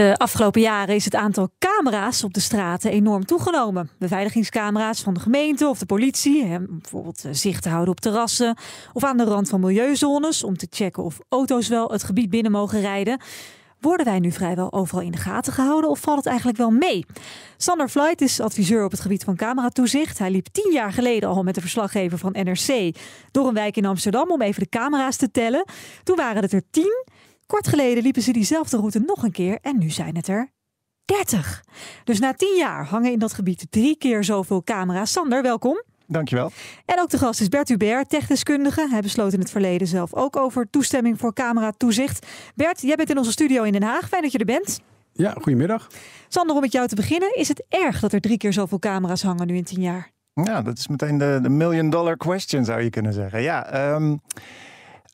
De afgelopen jaren is het aantal camera's op de straten enorm toegenomen. Beveiligingscamera's van de gemeente of de politie, hè, bijvoorbeeld eh, zicht te houden op terrassen of aan de rand van milieuzones om te checken of auto's wel het gebied binnen mogen rijden. Worden wij nu vrijwel overal in de gaten gehouden of valt het eigenlijk wel mee? Sander Flight is adviseur op het gebied van cameratoezicht. Hij liep tien jaar geleden al met de verslaggever van NRC door een wijk in Amsterdam om even de camera's te tellen. Toen waren het er tien. Kort geleden liepen ze diezelfde route nog een keer en nu zijn het er 30. Dus na 10 jaar hangen in dat gebied drie keer zoveel camera's. Sander, welkom. Dankjewel. En ook de gast is Bert Hubert, techdeskundige. Hij besloot in het verleden zelf ook over toestemming voor camera-toezicht. Bert, jij bent in onze studio in Den Haag. Fijn dat je er bent. Ja, goedemiddag. Sander, om met jou te beginnen. Is het erg dat er drie keer zoveel camera's hangen nu in 10 jaar? Ja, dat is meteen de, de million dollar question zou je kunnen zeggen. Ja, um,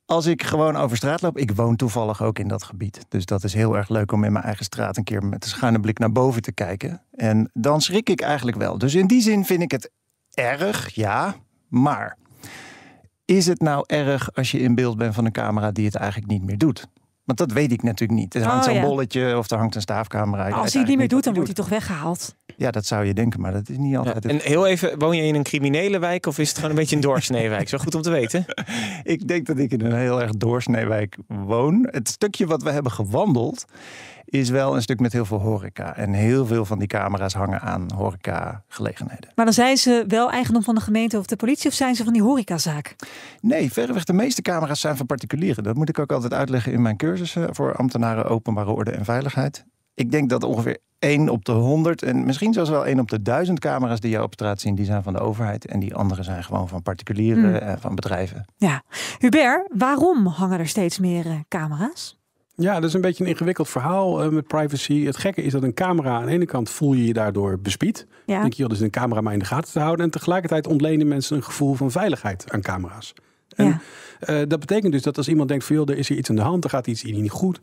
als ik gewoon over straat loop, ik woon toevallig ook in dat gebied. Dus dat is heel erg leuk om in mijn eigen straat een keer met een schuine blik naar boven te kijken. En dan schrik ik eigenlijk wel. Dus in die zin vind ik het erg, ja. Maar is het nou erg als je in beeld bent van een camera die het eigenlijk niet meer doet? Want dat weet ik natuurlijk niet. Er hangt oh, zo'n bolletje of er hangt een staafcamera. Als hij het niet meer doet, dan wordt hij toch weggehaald? Ja, dat zou je denken, maar dat is niet altijd. Ja, en heel even, woon je in een criminele wijk of is het gewoon een beetje een doorsneewijk? Zo goed om te weten. ik denk dat ik in een heel erg doorsneewijk woon. Het stukje wat we hebben gewandeld is wel een stuk met heel veel horeca. En heel veel van die camera's hangen aan horeca-gelegenheden. Maar dan zijn ze wel eigendom van de gemeente of de politie... of zijn ze van die horecazaak? Nee, verreweg de meeste camera's zijn van particulieren. Dat moet ik ook altijd uitleggen in mijn cursussen... voor ambtenaren openbare orde en veiligheid. Ik denk dat ongeveer 1 op de 100 en misschien zelfs wel 1 op de 1000 camera's die je op straat zien, die zijn van de overheid. En die andere zijn gewoon van particulieren hmm. en van bedrijven. Ja. Hubert, waarom hangen er steeds meer eh, camera's? Ja, dat is een beetje een ingewikkeld verhaal uh, met privacy. Het gekke is dat een camera aan de ene kant voel je je daardoor bespied. Ja. Denk je, joh, dus een camera maar in de gaten te houden. En tegelijkertijd ontlenen mensen een gevoel van veiligheid aan camera's. En ja. uh, dat betekent dus dat als iemand denkt van joh, er is hier iets aan de hand, er gaat iets niet goed.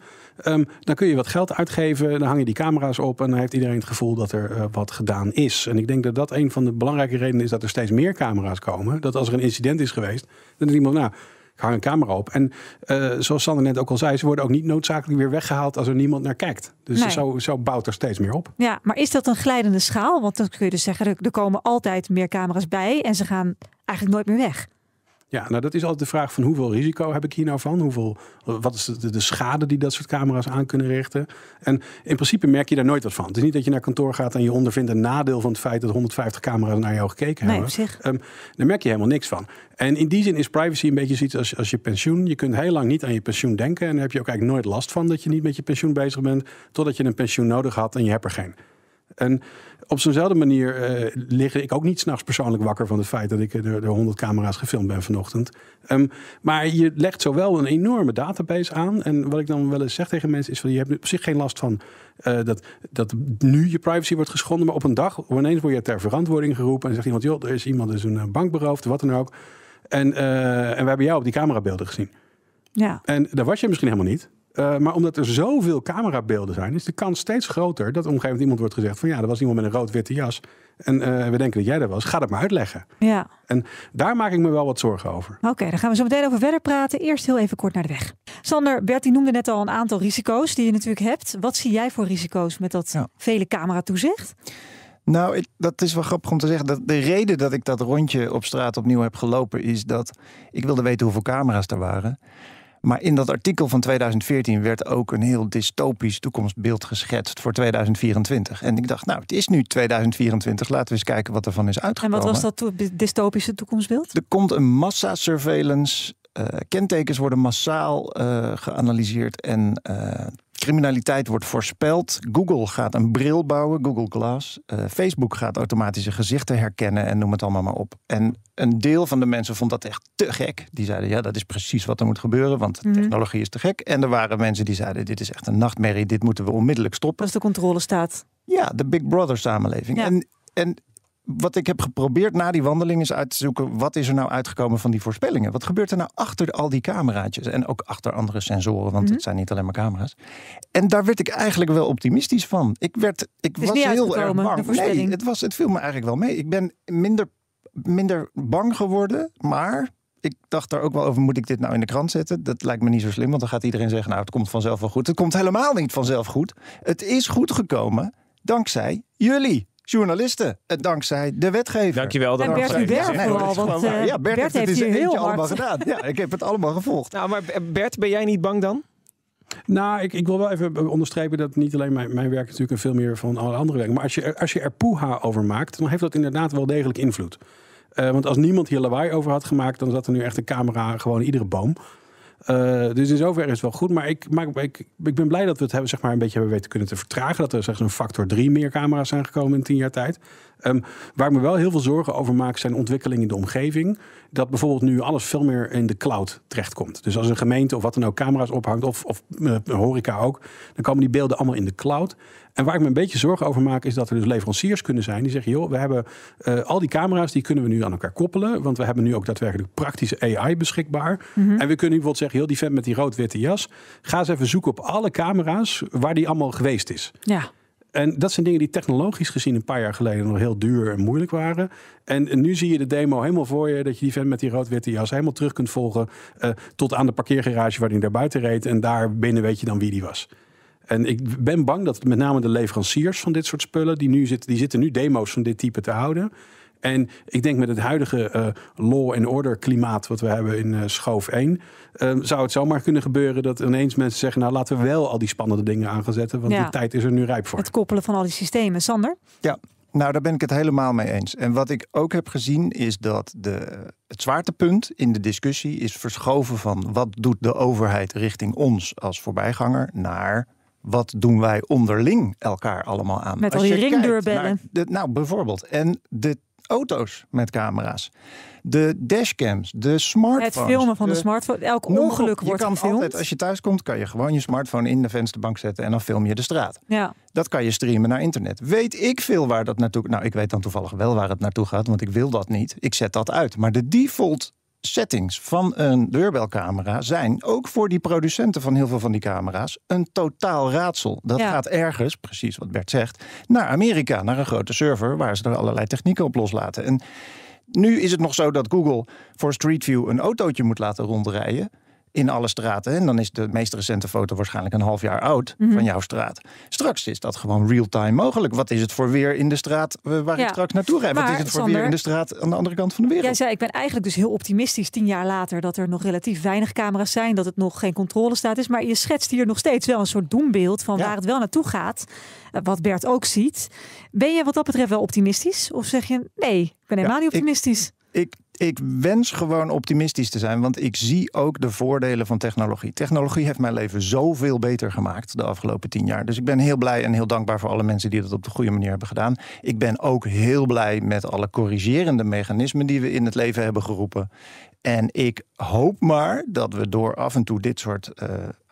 Um, dan kun je wat geld uitgeven, dan hang je die camera's op en dan heeft iedereen het gevoel dat er uh, wat gedaan is. En ik denk dat dat een van de belangrijke redenen is dat er steeds meer camera's komen. Dat als er een incident is geweest, dan is iemand, nou, hang een camera op. En uh, zoals Sander net ook al zei, ze worden ook niet noodzakelijk weer weggehaald als er niemand naar kijkt. Dus nee. zo, zo bouwt er steeds meer op. Ja, maar is dat een glijdende schaal? Want dan kun je dus zeggen, er komen altijd meer camera's bij en ze gaan eigenlijk nooit meer weg. Ja, nou dat is altijd de vraag van hoeveel risico heb ik hier nou van? Hoeveel, wat is de, de, schade die dat soort camera's aan kunnen richten? En in principe merk je daar nooit wat van. Het is niet dat je naar kantoor gaat en je ondervindt een nadeel van het feit dat 150 camera's naar jou gekeken nee, hebben. Zich. Um, daar merk je helemaal niks van. En in die zin is privacy een beetje zoiets als, als je pensioen. Je kunt heel lang niet aan je pensioen denken. En daar heb je ook eigenlijk nooit last van dat je niet met je pensioen bezig bent. Totdat je een pensioen nodig had en je hebt er geen. En op zo'nzelfde manier uh, lig ik ook niet s'nachts persoonlijk wakker van het feit dat ik er, 100 camera's gefilmd ben vanochtend. Um, maar je legt zowel een enorme database aan. En wat ik dan wel eens zeg tegen mensen is: van, je hebt op zich geen last van uh, dat, dat nu je privacy wordt geschonden. Maar op een dag, ineens word je ter verantwoording geroepen. En zegt iemand: joh, er is iemand is een bank beroofd, wat dan ook. En, uh, en we hebben jou op die camerabeelden gezien. Ja. En daar was je misschien helemaal niet. Uh, maar omdat er zoveel camerabeelden zijn, is de kans steeds groter dat op een gegeven moment iemand wordt gezegd van ja, er was iemand met een rood-witte jas. En uh, we denken dat jij dat was. Ga dat maar uitleggen. Ja. En daar maak ik me wel wat zorgen over. Oké, okay, daar gaan we zo meteen over verder praten. Eerst heel even kort naar de weg. Sander, Bertie noemde net al een aantal risico's die je natuurlijk hebt. Wat zie jij voor risico's met dat ja. vele cameratoezicht? Nou, ik, dat is wel grappig om te zeggen. Dat de reden dat ik dat rondje op straat opnieuw heb gelopen is dat ik wilde weten hoeveel camera's er waren. Maar in dat artikel van 2014 werd ook een heel dystopisch toekomstbeeld geschetst voor 2024. En ik dacht, nou, het is nu 2024, laten we eens kijken wat ervan is uitgekomen. En wat was dat dystopische toekomstbeeld? Er komt een massa-surveillance. Uh, kentekens worden massaal uh, geanalyseerd en uh, Criminaliteit wordt voorspeld. Google gaat een bril bouwen, Google Glass. Uh, Facebook gaat automatische gezichten herkennen en noem het allemaal maar op. En een deel van de mensen vond dat echt te gek. Die zeiden, ja, dat is precies wat er moet gebeuren, want de technologie is te gek. En er waren mensen die zeiden, dit is echt een nachtmerrie, dit moeten we onmiddellijk stoppen. Als de controle staat. Ja, de Big Brother samenleving. Ja. En, en wat ik heb geprobeerd na die wandeling is uit te zoeken... wat is er nou uitgekomen van die voorspellingen? Wat gebeurt er nou achter al die cameraatjes? En ook achter andere sensoren, want het zijn niet alleen maar camera's. En daar werd ik eigenlijk wel optimistisch van. Ik, werd, ik was heel erg bang. Nee, het, was, het viel me eigenlijk wel mee. Ik ben minder, minder bang geworden, maar Ik dacht daar ook wel over, moet ik dit nou in de krant zetten? Dat lijkt me niet zo slim, want dan gaat iedereen zeggen... nou, het komt vanzelf wel goed. Het komt helemaal niet vanzelf goed. Het is goed gekomen dankzij jullie journalisten. eh, Dankzij de wetgever. Dankjewel. En Bert Hubert Nee, vooral, want, eh, ja, Bert, Bert heeft het heeft heel eentje allemaal hard- gedaan. Ja, ik heb het allemaal gevolgd. Nou, maar Bert, ben jij niet bang dan? Nou, ik, ik wil wel even onderstrepen dat niet alleen mijn, mijn werk natuurlijk een veel meer van alle andere werken. Maar als je, er- als je er poeha over maakt, dan heeft dat inderdaad wel degelijk invloed. Eh, want als niemand hier lawaai over had gemaakt, dan zat er nu echt een camera gewoon in iedere boom. Eh, dus in zoverre is het wel goed. Maar ik, maar ik, ik ben blij dat we het hebben, zeg maar, een beetje hebben weten kunnen te vertragen. Dat er zeg, een factor drie meer camera's zijn gekomen in tien jaar tijd. Ehm, waar ik me wel heel veel zorgen over maak, zijn ontwikkelingen in de omgeving. Dat bijvoorbeeld nu alles veel meer in de cloud terechtkomt. Dus als een gemeente of wat dan ook camera's ophangt, of, of eh, horeca ook, dan komen die beelden allemaal in de cloud. En waar ik me een beetje zorgen over maak, is dat er dus leveranciers kunnen zijn die zeggen: joh, we hebben eh, al die camera's, die kunnen we nu aan elkaar koppelen. Want we hebben nu ook daadwerkelijk praktische AI beschikbaar. En we kunnen nu bijvoorbeeld zeggen: joh, die vent met die rood-witte jas, ga eens even zoeken op alle camera's waar die allemaal geweest is. Ja. En dat zijn dingen die technologisch gezien een paar jaar geleden nog heel duur en moeilijk waren. En, nu zie je de demo helemaal voor je. Dat je die vent met die rood-witte jas helemaal terug kunt volgen. eh, tot aan de parkeergarage waar hij daar buiten reed. En daar binnen weet je dan wie die was. En ik ben bang dat met name de leveranciers van dit soort spullen. Die, nu zitten, die zitten nu demo's van dit type te houden. En ik denk met het huidige eh, law and order klimaat wat we hebben in eh, schoof 1, eh, zou het zomaar kunnen gebeuren dat ineens mensen zeggen, nou laten we wel al die spannende dingen aan gaan zetten, want Ja. die tijd is er nu rijp voor. Het koppelen van al die systemen. Sander? Ja, nou daar ben ik het helemaal mee eens. En wat ik ook heb gezien is dat de, het zwaartepunt in de discussie is verschoven van wat doet de overheid richting ons als voorbijganger naar wat doen wij onderling elkaar allemaal aan. Met al die je ringdeurbellen. De, nou, bijvoorbeeld. En de auto's met camera's. De dashcams, de smartphones. Het filmen van de de- smartphone. Elk ongeluk je wordt kan gefilmd. Altijd, als je thuis komt, kan je gewoon je smartphone in de vensterbank zetten en dan film je de straat. Ja. Dat kan je streamen naar internet. Weet ik veel waar dat naartoe... Nou, ik weet dan toevallig wel waar het naartoe gaat, want ik wil dat niet. Ik zet dat uit. Maar de default settings van een deurbelcamera zijn ook voor die producenten van heel veel van die camera's een totaal raadsel. Dat Ja. gaat ergens, precies wat Bert zegt, naar Amerika, naar een grote server waar ze er allerlei technieken op loslaten. En nu is het nog zo dat Google voor Street View een autootje moet laten rondrijden in alle straten. En dan is de meest recente foto waarschijnlijk een half jaar oud Mhm. van jouw straat. Straks is dat gewoon real-time mogelijk. Wat is het voor weer in de straat eh, waar Ja. ik straks naartoe rijd? Wat is het voor Sander, weer in de straat aan de andere kant van de wereld? Jij zei, ik ben eigenlijk dus heel optimistisch tien jaar later dat er nog relatief weinig camera's zijn, dat het nog geen controlestaat is. Maar je schetst hier nog steeds wel een soort doembeeld van Ja. waar het wel naartoe gaat. eh, Wat Bert ook ziet. Ben je wat dat betreft wel optimistisch? Of zeg je nee, ik ben helemaal niet optimistisch? Ik, ik wens gewoon optimistisch te zijn, want ik zie ook de voordelen van technologie. Technologie heeft mijn leven zoveel beter gemaakt de afgelopen tien jaar. Dus ik ben heel blij en heel dankbaar voor alle mensen die dat op de goede manier hebben gedaan. Ik ben ook heel blij met alle corrigerende mechanismen die we in het leven hebben geroepen. En ik hoop maar dat we door af en toe dit soort eh,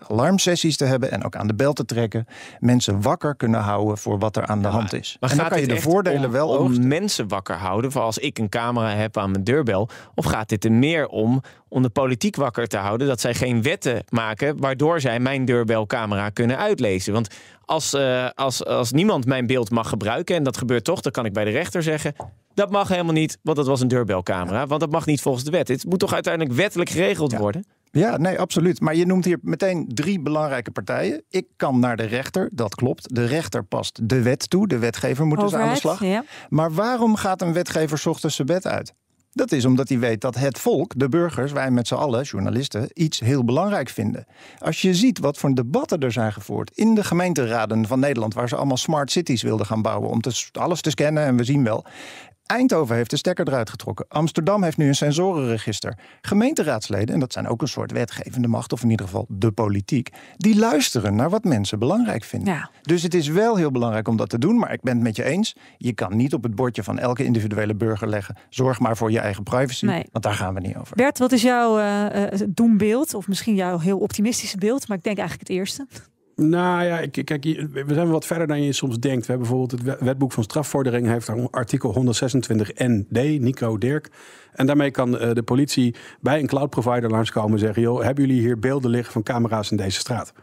alarmsessies te hebben en ook aan de bel te trekken, mensen wakker kunnen houden voor wat er aan de hand is. Maar en dan kan je de voordelen om, wel om oogsten. mensen wakker houden voor als ik een camera heb aan mijn deurbel? Of gaat dit er meer om om de politiek wakker te houden dat zij geen wetten maken waardoor zij mijn deurbelcamera kunnen uitlezen? Want als, eh, als, als niemand mijn beeld mag gebruiken, en dat gebeurt toch, dan kan ik bij de rechter zeggen. Dat mag helemaal niet, want dat was een deurbelcamera. Want dat mag niet volgens de wet. Het moet toch uiteindelijk wettelijk geregeld Ja. worden? Ja, nee, absoluut. Maar je noemt hier meteen drie belangrijke partijen. Ik kan naar de rechter, dat klopt. De rechter past de wet toe. De wetgever moet dus aan de slag. Ja. Maar waarom gaat een wetgever 's ochtends zijn bed uit? Dat is omdat hij weet dat het volk, de burgers, wij met z'n allen, journalisten, iets heel belangrijk vinden. Als je ziet wat voor debatten er zijn gevoerd in de gemeenteraden van Nederland, waar ze allemaal smart cities wilden gaan bouwen om alles te scannen en we zien wel. Eindhoven heeft de stekker eruit getrokken. Amsterdam heeft nu een sensorenregister. Gemeenteraadsleden, en dat zijn ook een soort wetgevende macht, of in ieder geval de politiek, die luisteren naar wat mensen belangrijk vinden. Ja. Dus het is wel heel belangrijk om dat te doen. Maar ik ben het met je eens. Je kan niet op het bordje van elke individuele burger leggen. Zorg maar voor je eigen privacy. Nee. Want daar gaan we niet over. Bert, wat is jouw eh, doembeeld? Of misschien jouw heel optimistische beeld? Maar ik denk eigenlijk het eerste. Nou ja, kijk, we zijn wat verder dan je soms denkt. We hebben bijvoorbeeld het wet- wetboek van strafvordering heeft artikel 126 ND, Nico Dirk. En daarmee kan eh, de politie bij een cloud provider langskomen en zeggen: joh, hebben jullie hier beelden liggen van camera's in deze straat?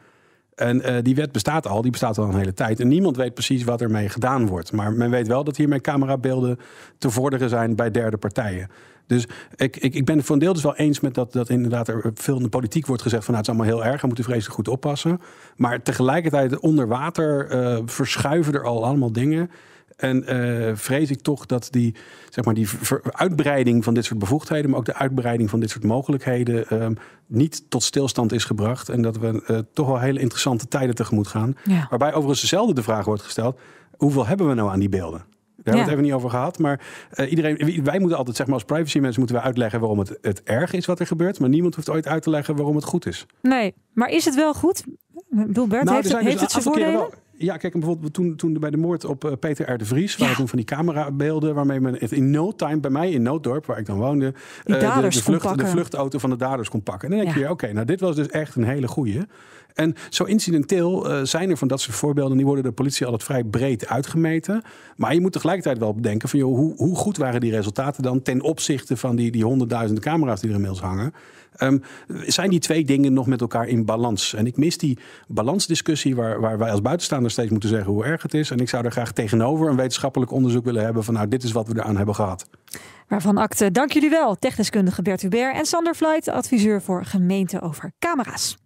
En uh, die wet bestaat al, die bestaat al een hele tijd. En niemand weet precies wat ermee gedaan wordt. Maar men weet wel dat hiermee camerabeelden te vorderen zijn bij derde partijen. Dus ik, ik, ik ben het voor een deel dus wel eens met dat, dat inderdaad er veel in de politiek wordt gezegd van nou, het is allemaal heel erg, we moeten vreselijk goed oppassen. Maar tegelijkertijd onder water uh, verschuiven er al allemaal dingen. En uh, vrees ik toch dat die, zeg maar, die uitbreiding van dit soort bevoegdheden, maar ook de uitbreiding van dit soort mogelijkheden, uh, niet tot stilstand is gebracht. En dat we uh, toch wel hele interessante tijden tegemoet gaan. Ja. Waarbij overigens dezelfde de vraag wordt gesteld: hoeveel hebben we nou aan die beelden? Daar hebben we het even niet over gehad. Maar uh, iedereen, wij moeten altijd, zeg maar, als privacy mensen moeten we uitleggen waarom het, het erg is wat er gebeurt. Maar niemand hoeft ooit uit te leggen waarom het goed is. Nee, maar is het wel goed? Ik bedoel, Bert, nou, heeft, het, heeft dus het zijn voordelen? Ja, kijk, bijvoorbeeld toen, toen bij de moord op uh, Peter R. de Vries... waren toen van die camerabeelden waarmee men het in no time... bij mij in Nooddorp, waar ik dan woonde... Uh, de, de, vlucht, de vluchtauto van de daders kon pakken. En dan denk je, oké, nou dit was dus echt een hele goeie. En zo incidenteel uh, zijn er van dat soort voorbeelden. Die worden de politie altijd vrij breed uitgemeten. Maar je moet tegelijkertijd wel bedenken van... Joh, hoe, hoe goed waren die resultaten dan... ten opzichte van die, die honderdduizenden camera's die er inmiddels hangen... Um, zijn die twee dingen nog met elkaar in balans? En ik mis die balansdiscussie waar, waar wij als buitenstaanders steeds moeten zeggen hoe erg het is. En ik zou er graag tegenover een wetenschappelijk onderzoek willen hebben van nou, dit is wat we eraan hebben gehad. Waarvan acte, dank jullie wel. Techdeskundige Bert Hubert en Sander Flight, adviseur voor gemeente over camera's.